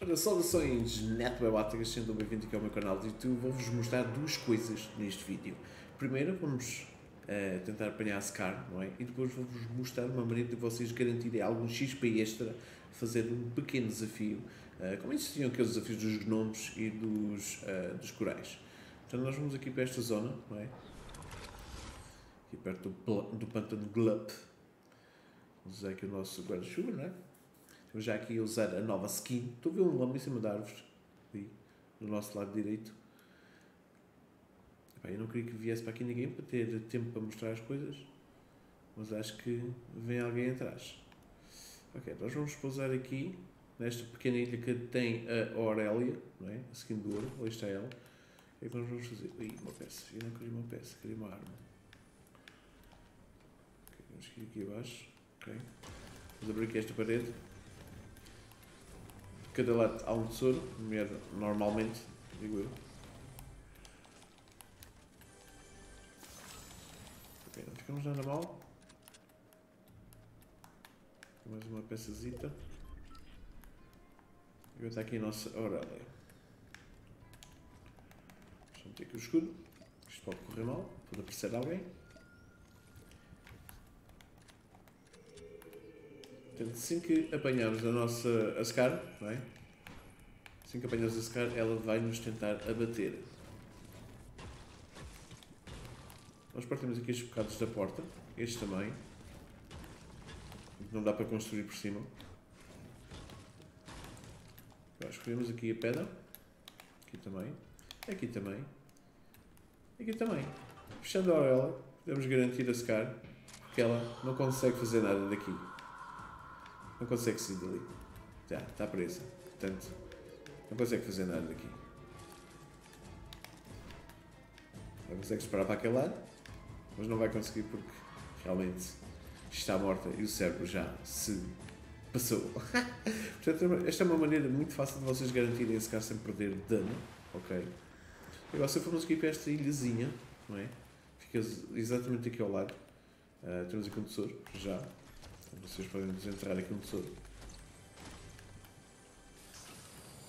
Ora, saudações netwebáticas, sendo bem-vindo aqui ao meu canal de YouTube. Vou-vos mostrar duas coisas neste vídeo. Primeiro, vamos uh, tentar apanhar a Scar, não é? E depois vou-vos mostrar uma maneira de vocês garantirem algum XP extra, fazer um pequeno desafio, uh, como existiam aqueles desafios dos gnomos e dos, uh, dos corais. Portanto, nós vamos aqui para esta zona, não é? Aqui perto do, do pântano Glup. Vamos usar aqui o nosso guarda-chuva, não é? Já aqui usar a nova skin. A ver um lombo em cima da árvore. Ali, do nosso lado direito. Epá, eu não queria que viesse para aqui ninguém para ter tempo para mostrar as coisas. Mas acho que vem alguém atrás. Ok, nós vamos pousar aqui, nesta pequena ilha que tem a Aurélia, não é? A skin do ouro. Ali está ela. O que é que nós vamos fazer? Uma peça. Eu não queria uma peça, queria uma arma. Ok, vamos aqui abaixo. Ok. Vamos abrir aqui esta parede cada lado há um tesouro, normalmente, digo eu. Ok, não ficamos nada mal. Mais uma peçazita. Agora está aqui a nossa Aurélia. Vamos meter aqui o escudo. Isto pode correr mal, pode aparecer alguém. Portanto, assim que apanharmos a nossa a Scar, não é? Assim que apanharmos a Scar, ela vai nos tentar abater. Nós partimos aqui os bocados da porta, este também. Não dá para construir por cima. escolhemos aqui a pedra. Aqui também. Aqui também. Aqui também. Fechando a orelha, podemos garantir a Scar, porque ela não consegue fazer nada daqui. Não consegue sair dali. Já, está presa. Portanto, não consegue fazer nada daqui. Não consegue disparar para aquele lado, mas não vai conseguir porque realmente está morta e o cérebro já se passou. Portanto, esta é uma maneira muito fácil de vocês garantirem esse caso sem perder dano. Ok? Agora, se formos aqui para esta ilhazinha, não é? Fica exatamente aqui ao lado. Uh, temos aqui um tesouro, já. Vocês podem desenterrar aqui um tesouro.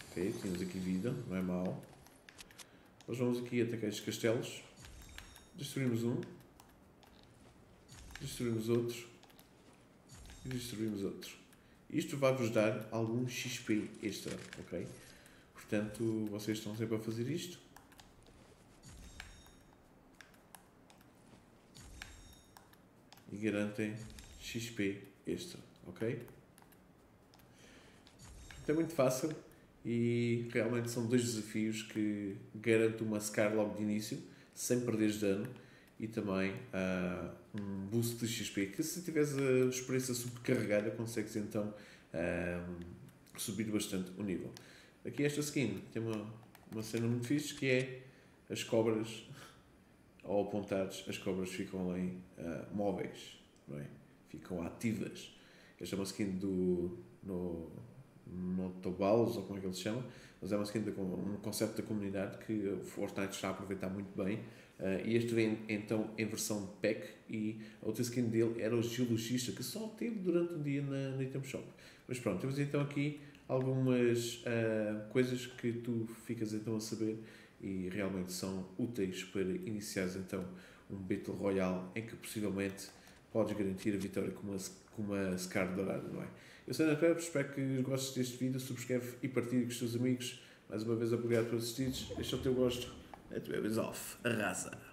Ok, temos aqui vida, não é mau. Nós vamos aqui atacar estes castelos. Destruímos um. Destruímos outro. E destruímos outro. Isto vai-vos dar algum XP extra, ok? Portanto, vocês estão sempre a fazer isto. E garantem XP extra, ok? É muito fácil e realmente são dois desafios que garantem uma Scar logo de início, sem perder dano e também uh, um boost de XP, que se tiveres a experiência supercarregada consegues então uh, subir bastante o nível. Aqui esta skin tem uma, uma cena muito fixe que é as cobras ao apontares, as cobras ficam ali uh, móveis, não é? Ficam ativas. É uma skin do no, no Tobalos, ou como é que ele se chama, mas é uma skin um conceito da comunidade que o Fortnite está a aproveitar muito bem. Uh, e este vem então em versão pack e a outra skin dele era o geologista que só teve durante um dia na, na Item Shop. Mas pronto, temos então aqui algumas uh, coisas que tu ficas então a saber e realmente são úteis para iniciares então um Battle Royale em que possivelmente podes garantir a vitória com uma, com uma Scar dourada, não é? Eu sou Ana Pepe, espero que gostes deste vídeo, subscreve e partilhe com os teus amigos. Mais uma vez, obrigado por assistires. É o teu gosto. A tua off. Arrasa.